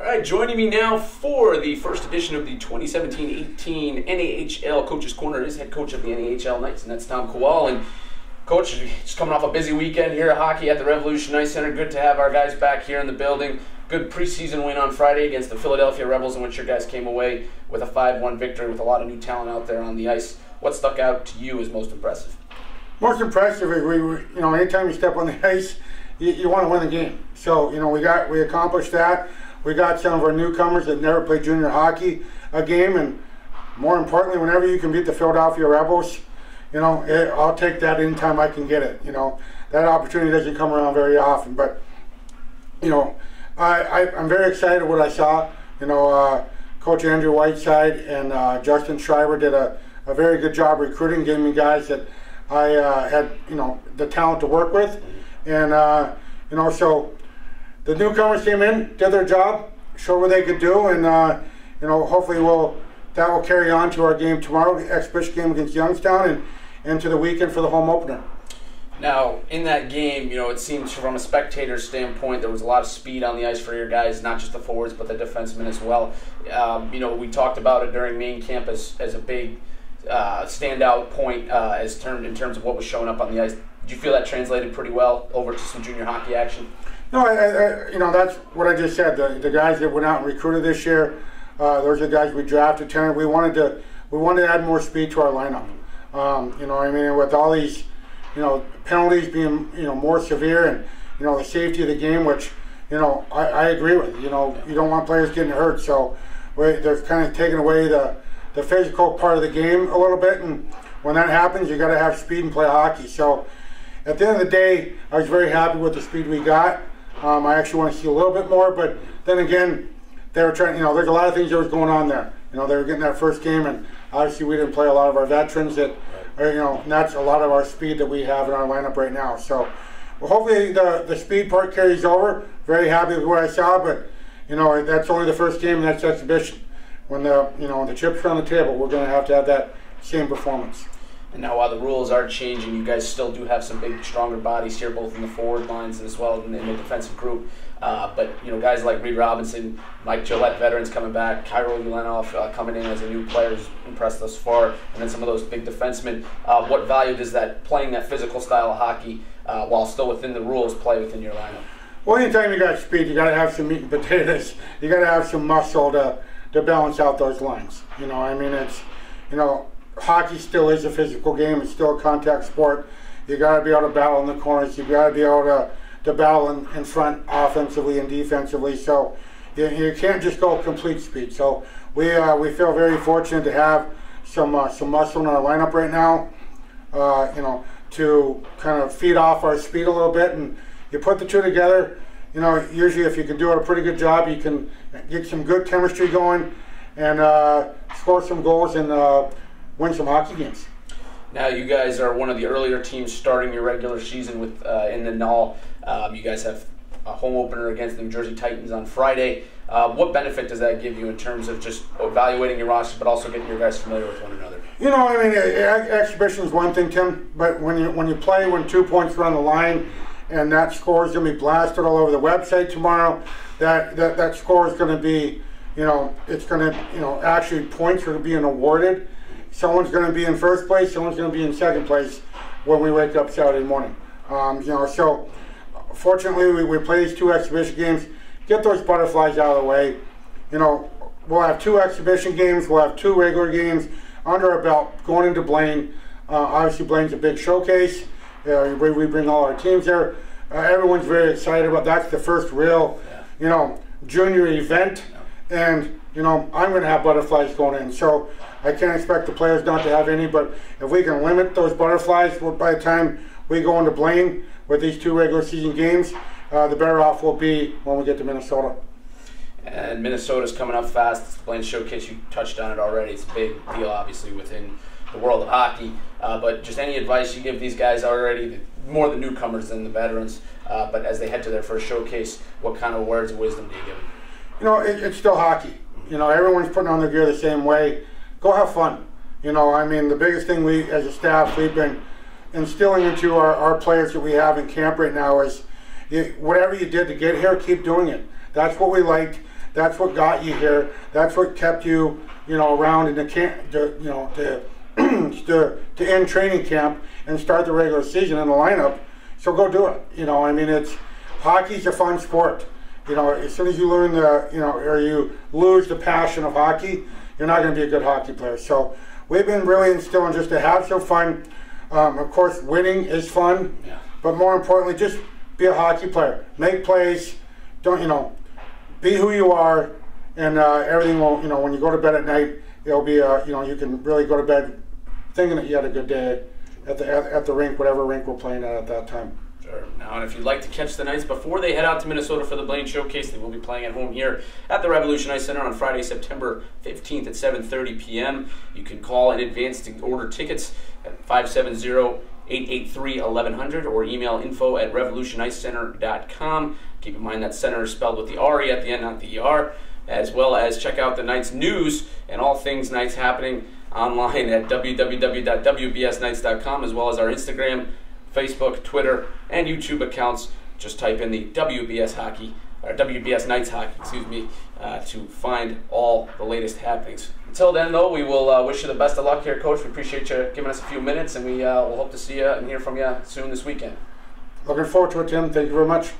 All right, joining me now for the first edition of the 2017-18 NAHL Coaches Corner is head coach of the NAHL Knights, and that's Tom Kowal. And coach, just coming off a busy weekend here at hockey at the Revolution Ice Centre. Good to have our guys back here in the building. Good preseason win on Friday against the Philadelphia Rebels, in which your guys came away with a 5-1 victory with a lot of new talent out there on the ice. What stuck out to you as most impressive? Most impressive is we, you know, anytime you step on the ice, you, you want to win the game. So, you know, we got we accomplished that. We got some of our newcomers that never played junior hockey a game, and more importantly, whenever you can beat the Philadelphia Rebels, you know, it, I'll take that anytime I can get it. You know, that opportunity doesn't come around very often, but you know, I, I am very excited what I saw. You know, uh, Coach Andrew Whiteside and uh, Justin Schreiber did a, a very good job recruiting, giving me guys that I uh, had you know the talent to work with, and uh, you know so the newcomers came in, did their job, showed what they could do, and uh, you know hopefully we'll that will carry on to our game tomorrow, exhibition game against Youngstown, and into the weekend for the home opener. Now, in that game, you know, it seems from a spectator's standpoint, there was a lot of speed on the ice for your guys, not just the forwards, but the defensemen as well. Um, you know, we talked about it during main camp as, a big uh, standout point uh, as termed in terms of what was showing up on the ice. Did you feel that translated pretty well over to some junior hockey action? No, I, I, you know that's what I just said. The, the guys that went out and recruited this year, uh, those are the guys we drafted. Ten. We wanted to we wanted to add more speed to our lineup. Um, you know, I mean, with all these, you know, penalties being you know more severe and you know the safety of the game, which you know I, I agree with. You know, you don't want players getting hurt, so they're kind of taking away the the physical part of the game a little bit, and when that happens, you got to have speed and play hockey. So, at the end of the day, I was very happy with the speed we got. Um, I actually want to see a little bit more, but then again, they were trying. You know, there's a lot of things that was going on there. You know, they were getting that first game, and obviously we didn't play a lot of our veterans. That, are, you know, that's a lot of our speed that we have in our lineup right now. So, well, hopefully the the speed part carries over. Very happy with what I saw, but you know, that's only the first game, and that's exhibition. When the you know the chips are on the table, we're going to have to have that same performance. And now, while the rules are changing, you guys still do have some big, stronger bodies here, both in the forward lines as well in, in the defensive group. Uh, but you know, guys like Reed Robinson, Mike Gelatt, veterans coming back, Kyril Ulanov uh, coming in as a new player who's impressed thus far, and then some of those big defensemen. Uh, what value does that playing that physical style of hockey uh, while still within the rules play within your lineup? Well, anytime you got speed, you got to have some meat and potatoes. You got to have some muscle to to balance out those lines. You know, I mean, it's you know hockey still is a physical game. It's still a contact sport. You got to be able to battle in the corners. You got to be able to, to battle in, in front offensively and defensively. So you, you can't just go complete speed. So we uh, we feel very fortunate to have some uh, some muscle in our lineup right now. Uh, you know, to kind of feed off our speed a little bit, and you put the two together. You know, usually if you can do a pretty good job, you can get some good chemistry going and uh, score some goals and uh, win some hockey games. Now you guys are one of the earlier teams starting your regular season with uh, in the NAHL. Um, you guys have a home opener against the New Jersey Titans on Friday. Uh, what benefit does that give you in terms of just evaluating your roster, but also getting your guys familiar with one another? You know, I mean, exhibition is one thing, Tim, but when you when you play when two points are on the line, and that score is going to be blasted all over the website tomorrow, that that, that score is going to be, you know, it's going to, you know, actually points are being awarded someone's going to be in first place, someone's going to be in second place when we wake up Saturday morning. Um, you know, so fortunately we, we play these two exhibition games, get those butterflies out of the way. You know, we'll have two exhibition games, we'll have two regular games under our belt going into Blaine. Uh, obviously, Blaine's a big showcase. Uh, we, we bring all our teams there. Uh, everyone's very excited about that's the first real, you know, junior event, and you know I'm going to have butterflies going in. So I can't expect the players not to have any, but if we can limit those butterflies by the time we go into Blaine with these two regular season games, uh, the better off we'll be when we get to Minnesota. And Minnesota's coming up fast. It's the Blaine Showcase. You touched on it already. It's a big deal, obviously, within the world of hockey. Uh, but just any advice you give these guys already, more the newcomers than the veterans, uh, but as they head to their first showcase, what kind of words of wisdom do you give them? You know, it, it's still hockey. You know, everyone's putting on their gear the same way go have fun. You know, I mean, the biggest thing we, as a staff, we've been instilling into our, our players that we have in camp right now is you, whatever you did to get here, keep doing it. That's what we liked. That's what got you here. That's what kept you, you know, around in the camp, to, you know, to, to, to end training camp and start the regular season in the lineup. So go do it. You know, I mean, it's hockey's a fun sport. You know, as soon as you learn the, you know, or you lose the passion of hockey, you're not going to be a good hockey player. So we've been really instilling just to have some fun. Um, of course, winning is fun, Yeah. but more importantly, just be a hockey player. Make plays. Don't you know? Be who you are, and uh, everything will. You know, when you go to bed at night, it'll be. Uh, you know, you can really go to bed thinking that you had a good day at the at, at the rink, whatever rink we're playing at at that time. Now, and if you'd like to catch the Knights before they head out to Minnesota for the Blaine Showcase, they will be playing at home here at the Revolution Ice Centre on Friday, September 15th at 7:30 p.m. You can call in advance to order tickets at 570-883-1100 or email info at revolutionicecentre.com. Keep in mind that center is spelled with the R-E at the end, not the E-R, as well as check out the Knights news and all things Knights happening online at www.wbsknights.com as well as our Instagram, Facebook, Twitter, and YouTube accounts. Just type in the WBS Hockey or WBS Knights Hockey, excuse me, uh, to find all the latest happenings. Until then, though, we will uh, wish you the best of luck here, Coach. We appreciate you giving us a few minutes, and we uh, will hope to see you and hear from you soon this weekend. Looking forward to it, Tim. Thank you very much.